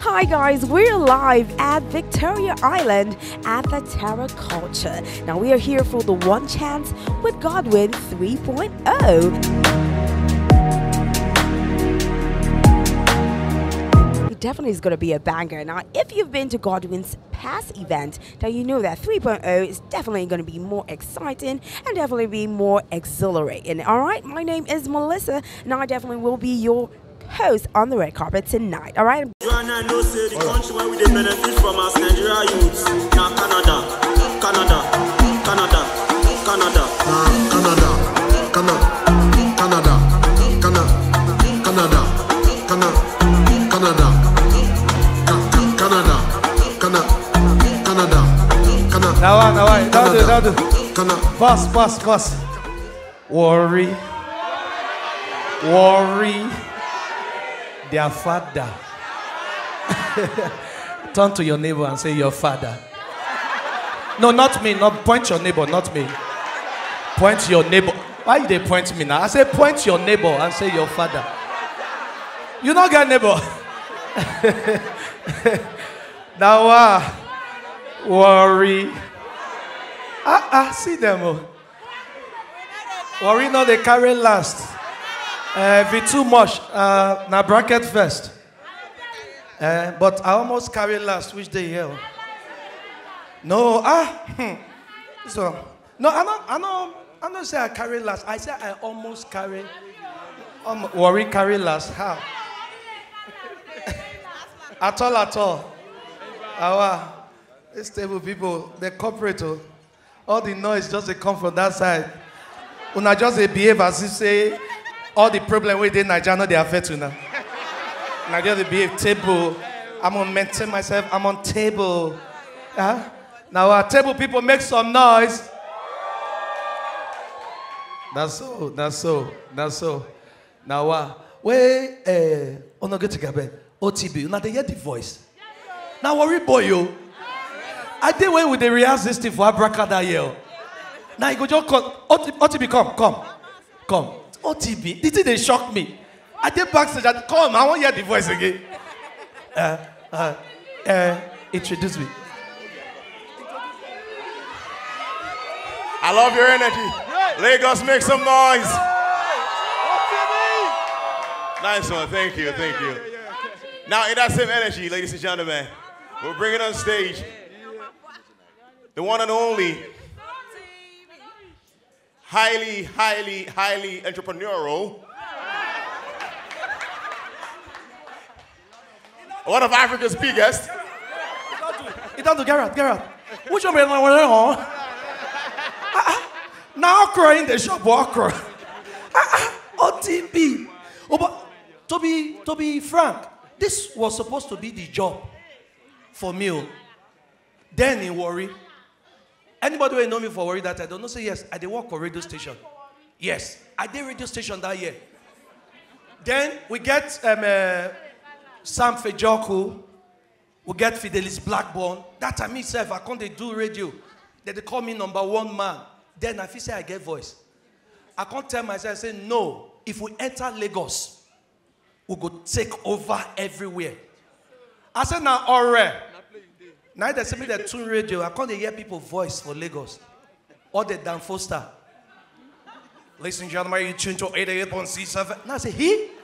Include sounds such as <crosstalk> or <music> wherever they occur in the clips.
Hi guys, we're live at Victoria Island at the Terra Kulture. Now we are here for the One Chance with Godwin oh. 3.0. It definitely is going to be a banger. Now, if you've been to Godwin's past event, then you know that 3.0 is definitely going to be more exciting and definitely be more exhilarating. All right, my name is Melissa, and I definitely will be your host on the red carpet tonight. All right. Joanna know say the country where we dey benefit from as Nigeria youths na Canada, Canada, Canada, Canada. Canada, Canada, Canada, Canada, Canada, Canada, Canada, Canada, Canada, Canada, Canada. Now, now, now, now, now, now, Canada. Pass, pass, pass. Worry. Worry. Their father. Turn to your neighbor and say, Your father. No, not me. Not point your neighbor, not me. Point your neighbor. Why they point me now? I say point your neighbor and say your father. You not get neighbor. <laughs> now, uh, worry. Ah, ah, see them. Oh. Worry not they carry last. Uh, if it too much, uh, na bracket first. Uh, but I almost carry last, which here. oh. No, ah, hmm. so no, I know, I know, I don't say I carry last. I say I almost carry. Um, worry carry last. How? <laughs> at all, at all. Our these table people, the corporate, oh, all the noise just they come from that side. Una just they behave as if say all the problem with the Nigeria they affect you now. Nigeria they behave table. I'm gonna maintain myself. I'm on table. Huh? Now our table people make some noise. That's so. That's so. That's so. Now uh, where uh, on get together OTB. Now they hear the voice. Now worry boy yo. I did when we rehearse this thing for Abracada here. Now you go just call OTB come, come, come. OTB, this thing they shock me. I did backstage, I come, I want to hear the voice again. Uh, uh, uh, introduce me. I love your energy. Lagos, make some noise. Nice one. Thank you. Thank you. Now, in that same energy, ladies and gentlemen, we're bringing on stage the one and only, highly, highly, highly entrepreneurial, one of Africa's biggest. It down to Garrett, Garrett. Which one on there, huh? Ah, ah. Now crying in the shop, okra. Ah, ah, OTB. Oh, but to be, to be frank, this was supposed to be the job for me. oh. Then in worry. Anybody who know me for worry that I don't know say yes, I did work for radio station. Yes, I did radio station that year. Then we get um, uh, Sam Fejoku, we get Fidelis Blackburn. That time myself, I can't do radio. Then they call me number one man. Then I feel say I get voice. I can't tell myself, say no. If we enter Lagos, we go take over everywhere. I said now, alright. Now they say me the tune radio. I can't hear people voice for Lagos. Or the Dan Foster. Ladies and gentlemen, you tune to 88.7. Now I say, he?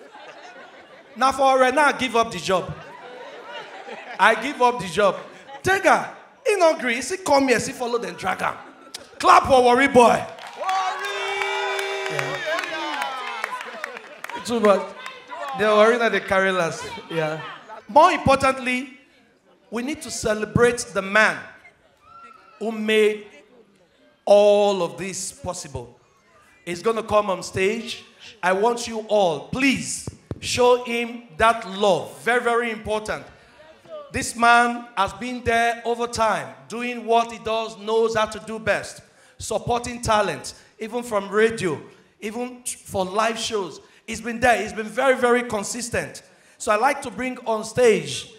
Now for right now I give up the job. I give up the job. Take her. He not agree. He come here. See, follow them, drag her. Clap for worry boy. Too much. They're worrying that they carry last. Yeah. More importantly, we need to celebrate the man who made all of this possible. He's going to come on stage. I want you all, please, show him that love. Very, very important. This man has been there over time, doing what he does, knows how to do best, supporting talent, even from radio, even for live shows. He's been there, he's been very, very consistent. So I like to bring on stage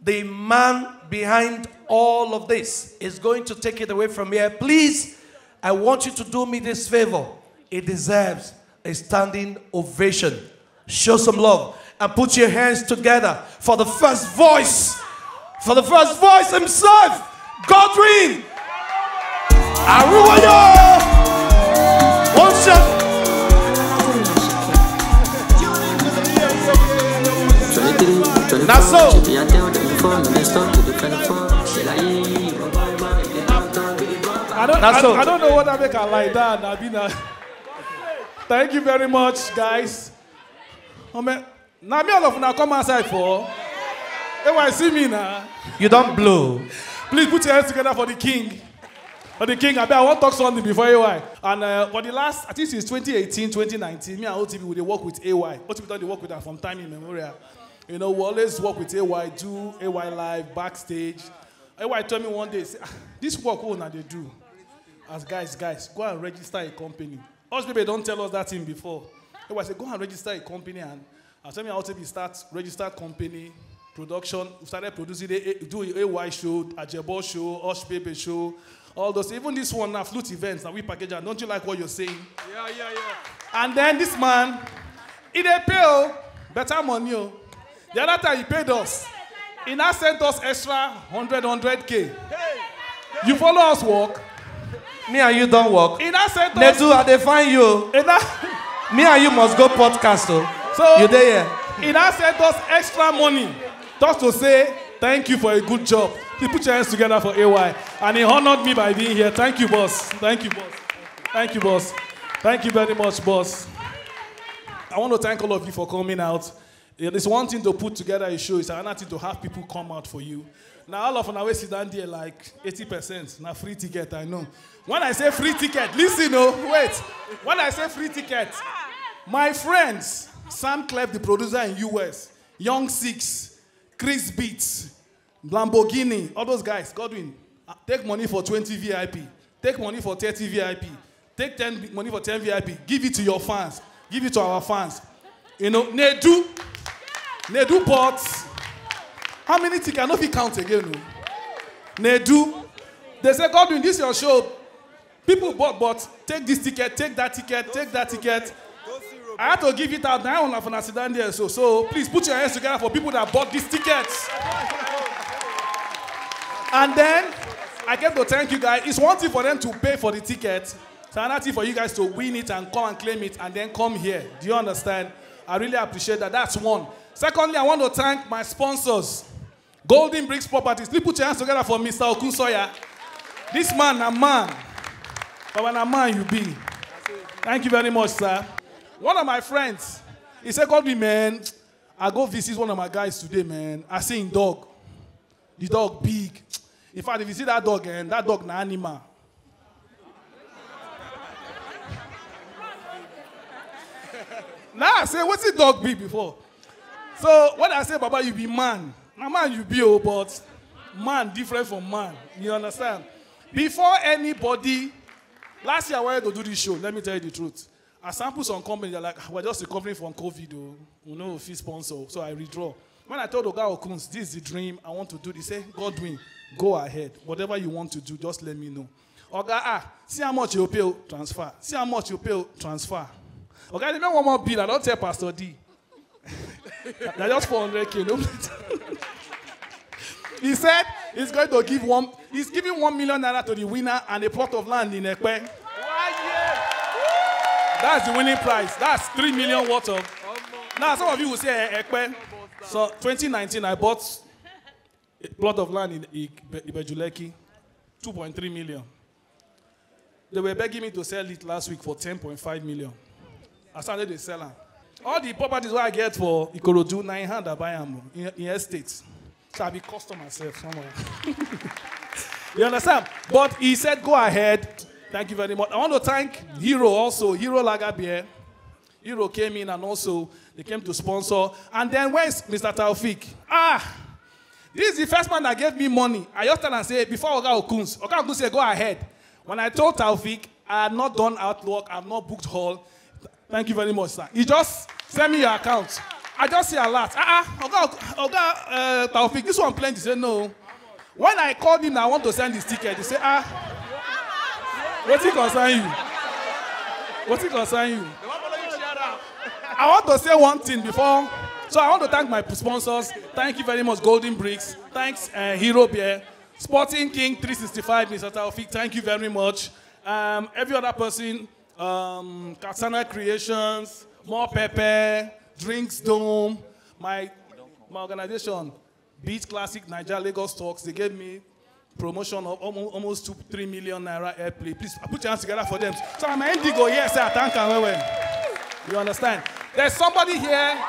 the man behind all of this is going to take it away from here. Please, I want you to do me this favor. It deserves a standing ovation. Show some love. and put your hands together for the first voice. For the first voice himself, Godwin Aruwayo. One shot. Now. I don't, I. I don't know what I make her like that. Nabina. Thank you very much, guys. Now, me all of now come outside for. Hey, why see me now? You don't blow. Please put your hands together for the king. For the king, I bet I want to talk something before AY. And uh, for the last, I think since 2018, 2019, me and OTV, we dey work with AY. OTV done the work with her from time immemorial. You know, we always work with AY, do AY live, backstage. AY told me one day, say, "Ah, this work, what now they do? As guys, guys, go and register a company. Us people don't tell us that thing before. AY said, go and register a company and I tell me how to be start registered company, production. We started producing a, a, do a AY show, a Jebo show, Osh Paper show, all those. Even this one now, flute events, and we package and don't you like what you're saying? Yeah, yeah, yeah. And then this man, he dey pay oh, better money oh. The other time he paid us. He now sent us extra 100, 100k. You follow us work. Me and you don't work. He now sent us. Nedu, I dey find you. He now, Me and you must go podcast. Oh. so You there? he now sent us extra money just to say thank you for a good job. He put your hands together for AY. And he honored me by being here. Thank you, boss. Thank you, boss. Thank you, boss. Thank you very much, boss. I want to thank all of you for coming out. It is one thing to put together a show, it's another thing to have people come out for you. Now, all of us sit down there like 80%. Now, free ticket, I know. When I say free ticket, listen, oh, wait. When I say free ticket, my friends, Sam Clef, the producer in US, Young Six, Chris Beats, Lamborghini, all those guys, Godwin, uh, take money for 20 VIP, take money for 30 VIP, take 10 vi- money for 10 VIP, give it to your fans, give it to our fans. You know, Nedu, Nedu pots. How many tickets? I know if you count again. Oh. No. Nedu. They say, Godwin, this is your show. People bought, but take this ticket, take that ticket, take that ticket. I had to give it out. Now I want to sit there. So, so please put your hands together for people that bought these tickets. And then I get to thank you guys. It's one thing for them to pay for the ticket. It's another thing for you guys to win it and come and claim it and then come here. Do you understand? I really appreciate that. That's one. Secondly, I want to thank my sponsors. Golden Bricks Properties. Please put your hands together for Mr. Okunsoya. This man, a man. But when a man you be. Thank you very much, sir. One of my friends, he said, call me, man. I go visit one of my guys today, man. I see him dog. The dog big. In fact, if you see that dog, and that dog na animal. <laughs> now I say, what's the dog be before? So when I say, Baba, you be man. Now man you be, oh, but man different from man. You understand? Before anybody, last year I wanted to do this show. Let me tell you the truth. I sample some company. They're like, we're just recovering from COVID. Oh. We know if sponsor, so I withdraw. When I told Oga Okuns, this is the dream I want to do, they say, Godwin, go ahead. Whatever you want to do, just let me know. Oga, ah, see how much you pay, oh, transfer. See how much you pay, oh, transfer. Oga, don't want more bill. I don't tell Pastor D. They're just 400k. No? he said he's going to give one, he's giving one million naira to the winner and a plot of land in Ekpe. That's the winning prize. That's three million worth of. Now, some of you will say eh, Ekpe. So, 2019, I bought a plot of land in Ibe- Ibejuleki, 2.3 million. They were begging me to sell it last week for 10.5 million. I started to sell them. All the properties where I get for Ikorodu, nine hand I buy them in, in estates. So I be custom myself somewhere. <laughs> you understand? But he said, go ahead. Thank you very much. I want to thank Hero also, Hero Lager Beer. Hero came in and also they came to sponsor. And then where's Mr. Taufik? Ah, this is the first man that gave me money. I just tell and say, before Oga Okuns, Oga Okuns said, go ahead. When I told Taufik, I had not done outwork, I have not booked hall. Thank you very much, sir. He just send me your account. I just see a lot. Ah, uh Oga, Oga uh, this one plenty. He said, no. When I called him, I want to send his ticket. He said, ah, what's it concern you? What's it concern you? I want to say one thing before So I want to thank my sponsors. Thank you very much, Golden Bricks. Thanks, uh, Hero Beer. Sporting King 365, Mr. Taufik. Thank you very much. Um, every other person, um, Katana Creations, More Pepper, Drinks Dome, my, my organization, Beat Classic Niger Lagos Talks, they gave me promotion of almost, almost two, three million naira airplay. Please put your hands together for them. So I'm an indigo, yes, I thank you. You understand? There's somebody here. <laughs>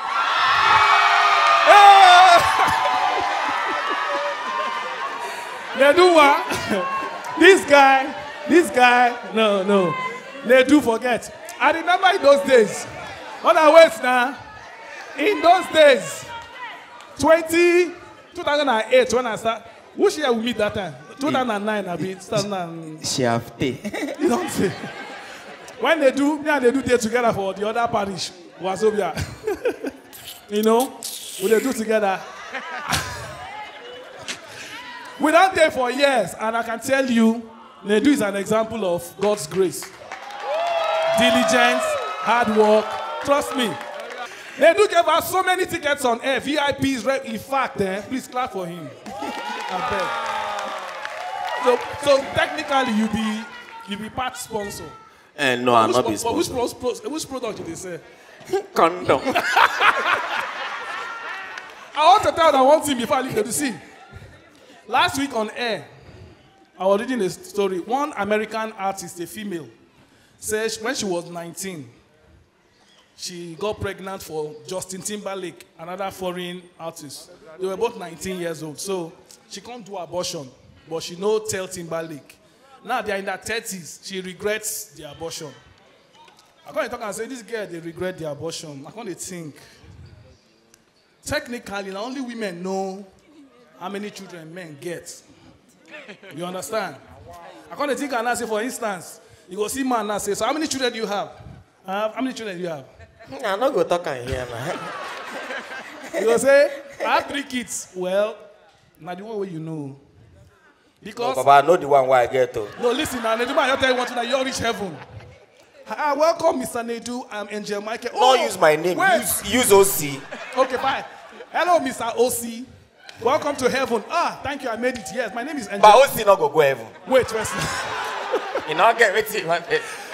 <laughs> This guy, this guy, no, no. They do forget. I remember in those days. Ways now. In those days, 20, 2008, when I start, which year we meet that time? 2009, I mean, 2000. Shafte. You don't say. When they do, me and they do day together for the other parish, Wazobia. <laughs> you know, we they do together. <laughs> we don't there for years, and I can tell you, Nedu is an example of God's grace. Diligence, hard work, trust me. Nedu gave us so many tickets on air, VIPs, in fact, eh, please clap for him. So, so technically, you be you be part sponsor. And no, I'm not be pro- which, pro- which product did they say? Condom. <laughs> I want to tell that one thing before I leave the scene. Last week on air, I was reading a story. One American artist, a female, says when she was 19, she got pregnant for Justin Timberlake, another foreign artist. They were both 19 years old. So she can't do abortion, but she no tell Timberlake. Now they are in their 30s. She regrets the abortion. I can't talk and say, this girl, they regret the abortion. I can't think. Technically, now only women know how many children men get. You understand? I can't think and I say, for instance, you go see man and say, so how many children do you have? Have how many children do you have? I'm not going to talk in here now. <laughs> You go say, I have three kids. Well, now the one way you know. Because Baba, I know the one where I get to. No, listen now. Nedu, I tell you one thing that you reach heaven. Ah, welcome, Mr. Nedu. I'm Angel Michael. Don't use my name. wait. Use, use OC. Okay, fine. Hello, Mr. OC. Welcome to heaven. Ah, thank you. I made it. Yes, my name is Angel. But OC not go go heaven. Wait, first. <laughs> <laughs> You not get what want.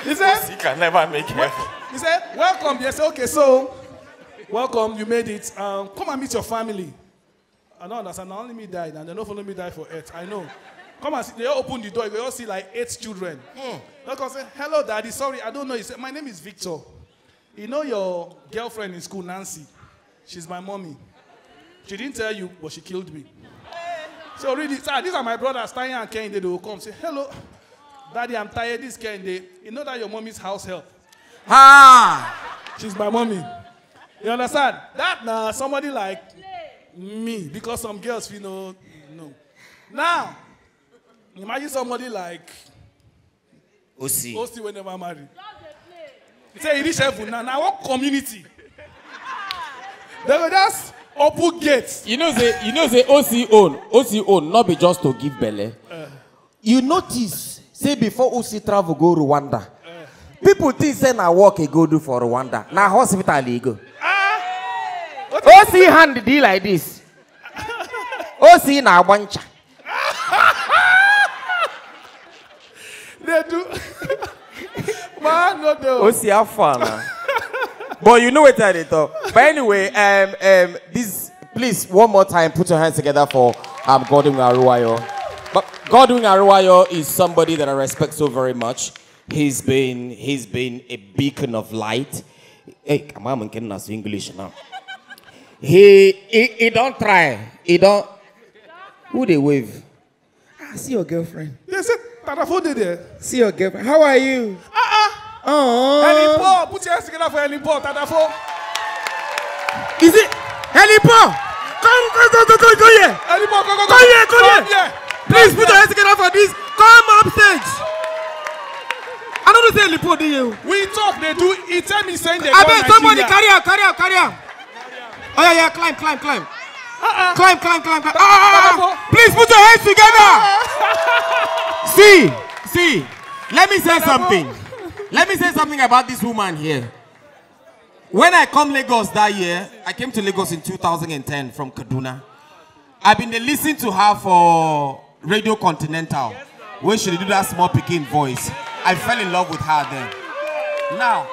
He said, OC can never make heaven. he said, welcome. Yes, okay, so, welcome. You made it. Um, come and meet your family. I don't understand. Now only me died, and they don't follow me die for it. I know. Come and see. They all open the door. You all see like eight children. Hmm. They come say, hello, daddy. Sorry, I don't know. He said, my name is Victor. You know your girlfriend in school, Nancy. She's my mommy. She didn't tell you, but she killed me. So really, sir, these are my brothers, Tanya and Kende. They will come say, hello, daddy, I'm tired. This Kende. You know that your mommy's house help. Ha! She's my mommy. You understand? That now somebody like me, because some girls you know no. Now, imagine somebody like OC. Osi when never marry. Say he reach heaven now. Now what community? They will just open gates. you know say you know say oc own oc own no be just to give belle. you notice say before oc travel go rwanda. People think say na work e go do for rwanda. Na hospital e go. Oc hand dey like this. Oc na-agba ncha They do. <laughs> Man, no, no. oc afọ na but you know wetin i dey talk but anyway um, um, this please one more time put your hands together for um, aruwayo But Godwin Aruwayo is somebody that I respect so very much. He's been he's been a beacon of light. Hey, come on, can not English now. He, he he don't try. He don't. Who they wave? I see your girlfriend They said, Tatafo did there. see your girlfriend how are you ah, ah. Uh-uh. oh Helen Paul, put your hands together for Helen Paul, Tatafo. is it helipo come come come come come come here Helen Paul, go, go, go. Come here, come here. here. Please put your hands together for this. Come up stage. I don't know say helipo dey here o. We talk, they do. He tell me saying they abeg go somebody carry am carry am carry am oh yeah yeah climb climb climb. Climb climb climb climb. Ah, ah, ah, ah. please put your hands together. <laughs> See see let me say something. Let me say something about this woman here. When I come Lagos that year, I came to Lagos in 2010 from Kaduna. I've been listening to her for Radio Continental, where she do that small picking voice. I fell in love with her then. Now,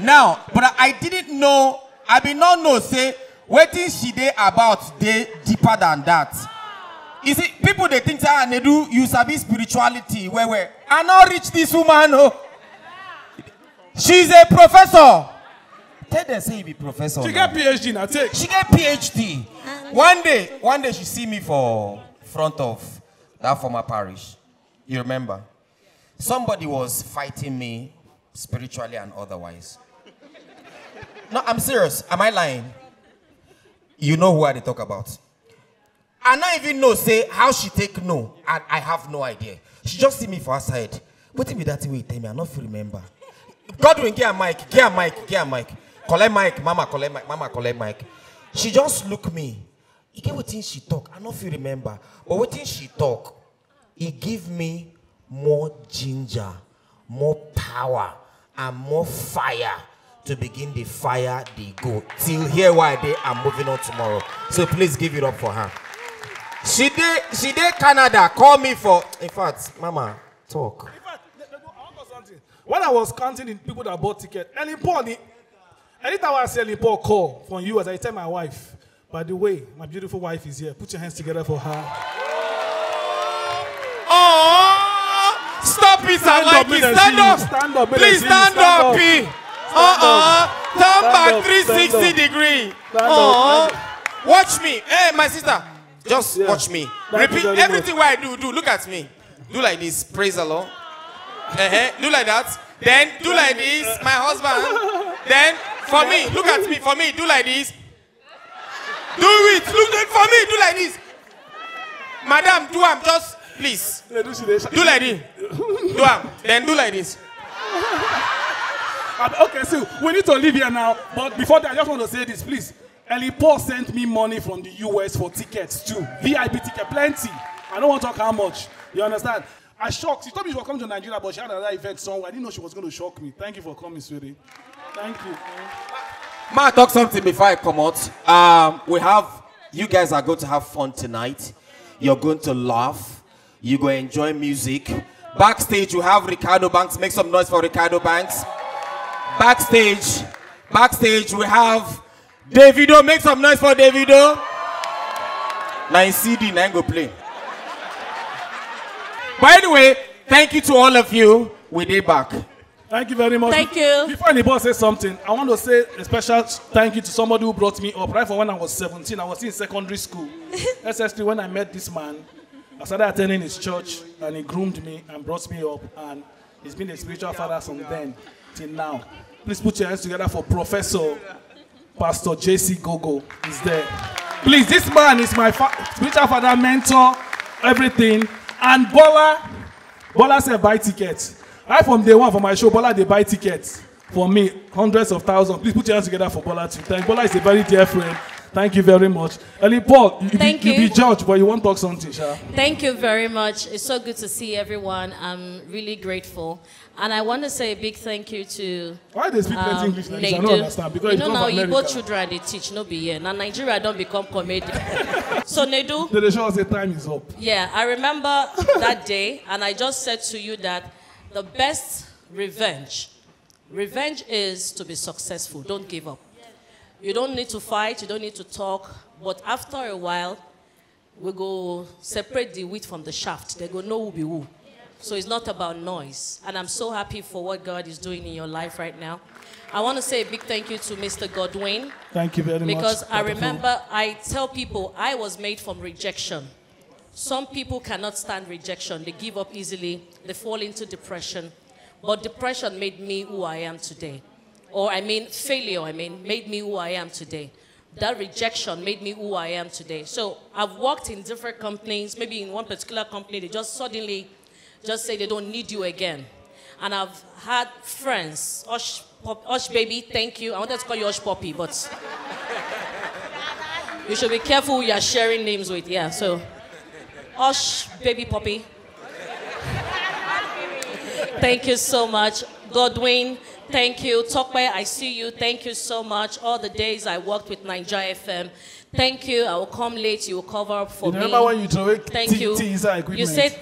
now, but I didn't know, I did not know, say, waiting she did about day deeper than that. You see, people they think ah, they do you service spirituality. Where where? I not reach this woman. Oh. She's a professor. Tell them say you be professor. She now. get PhD now. Take. She get PhD. One day, one day she see me for front of that former parish. You remember? Somebody was fighting me spiritually and otherwise. No, I'm serious. Am I lying? You know who I talk about. And I even know say how she take no. And I have no idea. She just see me for her side. What be that way, tell me? I not fit remember. Godwin, get a mic, get a mic, get a mic. Collect mic, mama collect mic, mama collect mic. She just look me. You get what she talk. I not feel remember. But what she talk, he give me more ginger, more power, and more fire to begin the fire they go. Till here why they are moving on tomorrow. So please give it up for her. She did she did Canada. Call me for in fact, mama, talk. When I was counting the people that bought ticket, Paul, the- anytime I see Paul call from US, I tell my wife, by the way, my beautiful wife is here. Put your hands together for her. Oh, stop it, Stand I up, it. Stand up. Stand up, Please them see you. stand, Stand up. Stand Uh-uh. Turn back 360 stand degree. Uh-uh. Watch me. Hey, my sister. Just watch me. Thank Repeat everything what I do. Do look at me. Do like this. Praise the Lord. Uh-huh. Do like that. Then do like this. My husband. Then for me, look at me. For me, do like this. Do it. Look at for me. Do like this. Madam, do am just please. Do like this. Do am. Then do like this. Uh, Okay, so we need to leave here now. But before that, I just want to say this, please. Ellie Paul sent me money from the US for tickets too. VIP ticket, plenty. I don't want to talk how much. You understand? I shocked. She told me she was coming to Nigeria, but she had another event somewhere. I didn't know she was going to shock me. Thank you for coming, sweetie. Thank you. Ma talk something before I come out. Um, we have you guys are going to have fun tonight. You're going to laugh. You're going to enjoy music. Backstage, you have Reekado Banks. Make some noise for Reekado Banks. Backstage, backstage, we have Davido. Make some noise for Davido. Nine CD, nine go play. But anyway, thank you to all of you. We did back. Thank you very much. Thank you. Before anybody says something, I want to say a special thank you to somebody who brought me up. Right from when I was 17, I was in secondary school. <laughs> SS3, when I met this man, I started attending his church and he groomed me and brought me up. And he's been a spiritual father from then till now. Please put your hands together for Professor Pastor JC Gogo. He's there. Please, this man is my fa- spiritual father, mentor, everything. And Bola, Bola said buy tickets. Right from day one for my show, Bola they buy tickets for me, hundreds of thousands. Please put your hands together for Bola too. Thank Bola is a very dear friend. Thank you very much. Helen Paul, you, Thank be, you. you. be judged, but you won't talk something, Sha. Thank you very much. It's so good to see everyone. I'm really grateful. And I want to say a big thank you to Why they speak plenty um, English like this? I don't understand, because you know now Igbo America. children they teach, no be here. Now Nigeria don't become comedian. <laughs> so Nedu, They show us the time is up. yeah, I remember that day, and I just said to you that the best revenge, revenge is to be successful. Don't give up. You don't need to fight, you don't need to talk, but after a while, we go separate the wheat from the shaft. They go no who be who. So it's not about noise. And I'm so happy for what God is doing in your life right now. I want to say a big thank you to Mr. Godwin. Thank you very much. Because I remember I tell people I was made from rejection. Some people cannot stand rejection. They give up easily. They fall into depression. But depression made me who I am today. Or I mean failure, I mean, made me who I am today. That rejection made me who I am today. So I've worked in different companies. Maybe in one particular company, they just suddenly just say they don't need you again. And I've had friends, Osh, Pop, Osh baby, thank you. I wanted to call you Osh Poppy, but <laughs> you should be careful who you are sharing names with. Yeah, so Osh baby Poppy. Thank you so much. Godwin, Thank you. Tokwe, I see you. Thank you so much. All the days I worked with Nigeria FM. Thank you. I will come late. You will cover up for You me. remember when you throw away Thank you. tea inside equipment? You said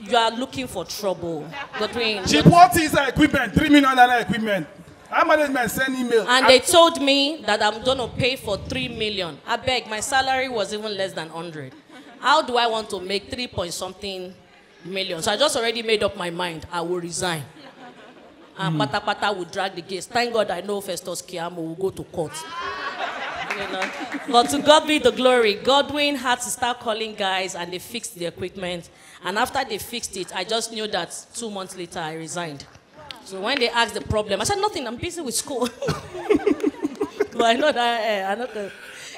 you are looking for trouble. Godwin. She bought inside equipment, three million dollar equipment. Our management send email. And they told me that I'm going to pay for 3 million. I beg, my salary was even less than 100. How do I want to make 3 point something million? So I just already made up my mind. I will resign. And Pata Pata will drag the case. Thank God I know Festus Keyamo will go to court. You know? But to God be the glory. Godwin had to start calling guys and they fixed the equipment. And after they fixed it, I just knew that two months later I resigned. So when they asked the problem, I said, nothing, I'm busy with school. <laughs> but I know that, eh, I know the,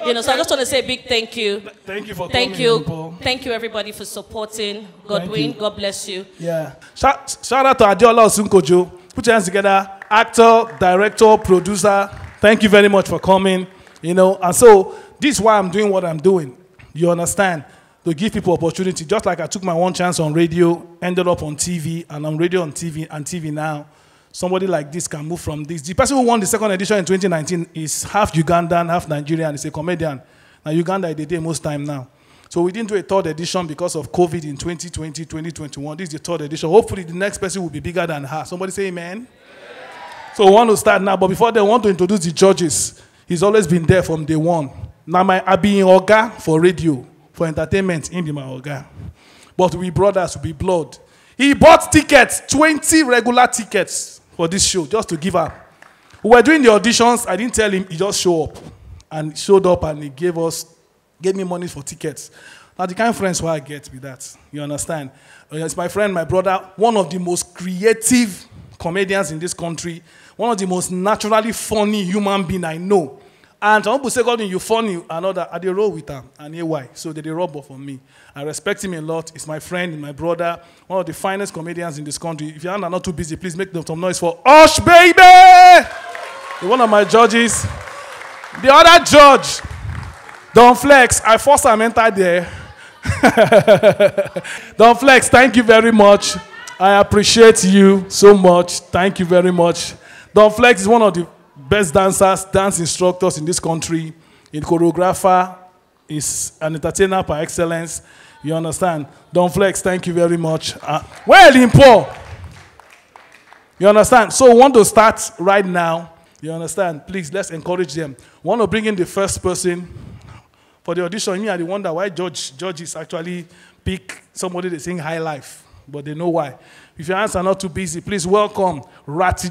you know, so I just want to say a big thank you. Thank you for Thank coming, you. Paul. Thank you, everybody, for supporting Godwin. God bless you. Yeah. Shout, shout out to Adiola Osunkojo. Put your hands together. Actor, director, producer. Thank you very much for coming. You know, and so this is why I'm doing what I'm doing. You understand? To give people opportunity. Just like I took my one chance on radio, ended up on TV, and on radio on TV and TV now. Somebody like this can move from this. The person who won the second edition in 2019 is half Ugandan, half Nigerian. He's a comedian. Now Uganda is the day most time now. So we didn't do a third edition because of COVID in 2020, 2021. This is the third edition. Hopefully the next person will be bigger than her. Somebody say amen. So we want to start now, but before they want to introduce the judges. He's always been there from day one. Now my I be in Oga for radio, for entertainment, in my Oga. But we brothers be blood. He bought tickets, 20 regular tickets for this show, just to give up. We were doing the auditions. I didn't tell him, he just showed up. And showed up and he gave us, gave me money for tickets. Now the kind of friends who I get with that. You understand? Uh, It's my friend, my brother, one of the most creative comedians in this country, one of the most naturally funny human being I know. And some people say, God, you funny, and all that. I dey roll with him, and AY. So they dey rub off on me. I respect him a lot. He's my friend, my brother, one of the finest comedians in this country. If you are not too busy, please make some noise for Osh Baby! He's one of my judges. The other judge, Don Flex, I forced him enter there. <laughs> Don Flex, thank you very much. I appreciate you so much. Thank you very much. Don Flex is one of the best dancers, dance instructors in this country, in choreographer, is an entertainer by excellence. You understand? Don Flex, thank you very much. Uh, well, Limpo. You understand? So want to start right now. You understand? Please, let's encourage them. Want to bring in the first person for the audition. Me, I wonder why judge judges actually pick somebody they sing high life, but they know why. If your hands are not too busy, please welcome Ratty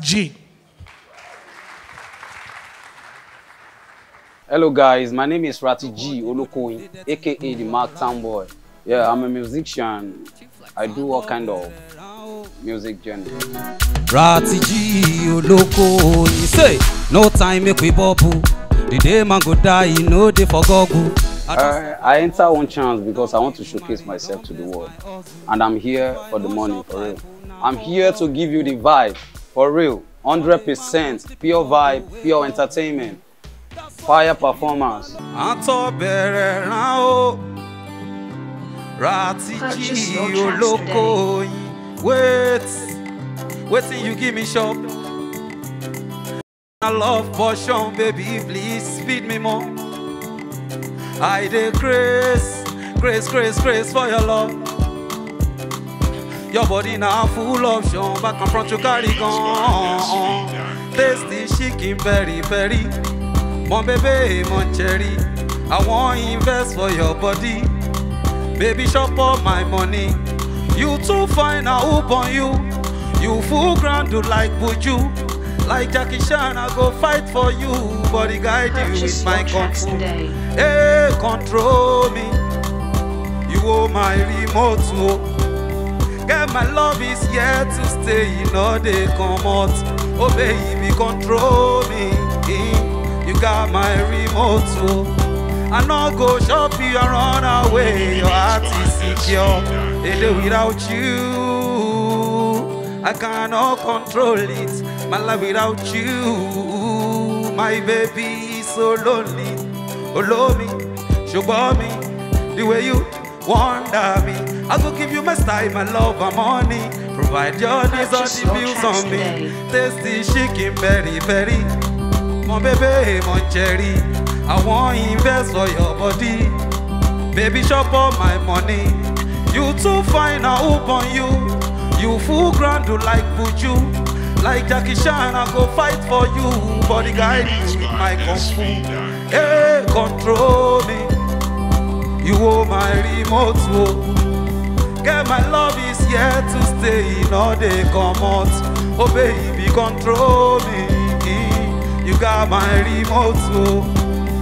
Hello guys, my name is Rati G Olokoin, aka the Mark Town Boy. Yeah, I'm a musician. I do all kind of music genre. Ratty G Oloko, he say, no time make we bubble. The day man go die, you know they for goggle. I, I enter one chance because I want to showcase myself to the world. And I'm here for the money, for real. I'm here to give you the vibe, for real. 100% pure vibe, pure entertainment, fire performance. Àtọ̀ bẹ̀rẹ̀ rán o. Ratty Purchase G your tracks Oloko yìí. Wait, wetin you give me shop? I love portion, baby, please feed me more. I dey grace, grace, grace, grace for your love. Your body now full of Sean, back and front you carry gun. Taste the chicken very, very. Mon bébé, mon cherry. I want invest for your body. Baby, shop all my money. You too fine, I hope on you. You full ground, do like Buju. Like Jackie Chan, I go fight for you. Body guide you with my control. Hey, eh, control me. You owe my remote, oh. Get my love is here to stay, you know they come out. Oh baby, control me. Got my remote, oh. I no go shop you and run away. Your heart is secure. Day without you, I cannot control it. My life without you, my baby is so lonely. Oh, Follow me, show me the way you wonder me. I go give you my style, my love, my money. Provide your needs, all the bills on me. Tasty chicken, very, very. Mon baby, mon cherry. I want invest for your body. Baby, shop all my money. You too fine, I hope on you. You full ground, do like Buju. Like Jackie Chan, I go fight for you. Body guide you with my kung fu. Hey, control me. You owe my remote, oh. Girl, my love is here to stay all day, come out. Oh, baby, control me. You got my remote, oh.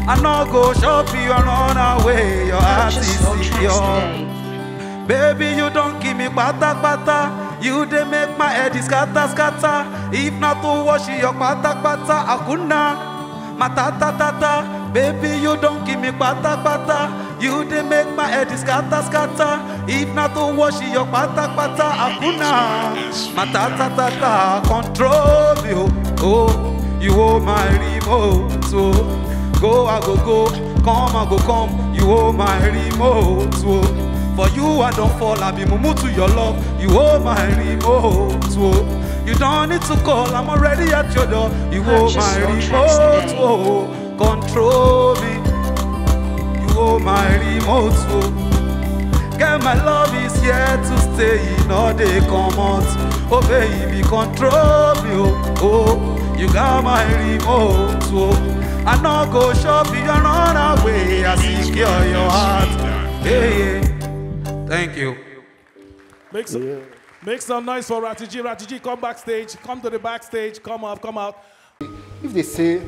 I no go shop you and run away. Your heart is secure. Baby, you don't give me pata pata. You dey make my head scatter scatter. If not to wash your pata pata, akuna. Matata tata. Baby, you don't give me pata pata. You dey make my head scatter scatter. If not to wash your pata pata, akuna. Matata tata. Control me, oh. oh. You hold my remote, oh. Go, I go, go. Come, I go, come. You hold my remote, oh. For you, I don't fall, I be mumu to your love. You hold my remote, oh. You don't need to call, I'm already at your door. You hold my remote, oh. Control me. You hold my remote, oh. Girl, my love is here to stay in all day, come out. Oh, baby, control me, oh. oh. You got my remote, oh. I no go shop you run away. I secure your heart. Hey, yeah. Thank you. Make some, make some noise for Ratiji. Ratiji, come backstage. Come to the backstage. Come up, come out. If they say